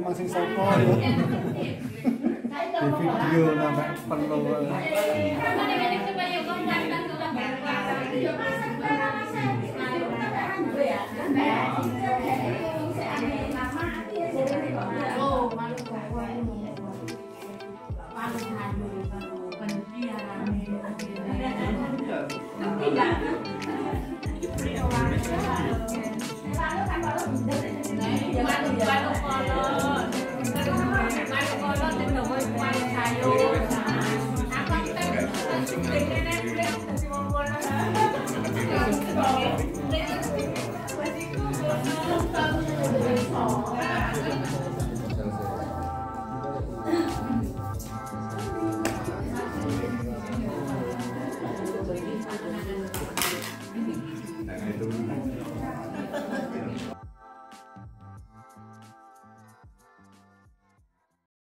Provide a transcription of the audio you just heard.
masih sopo di video sampai perlu I don't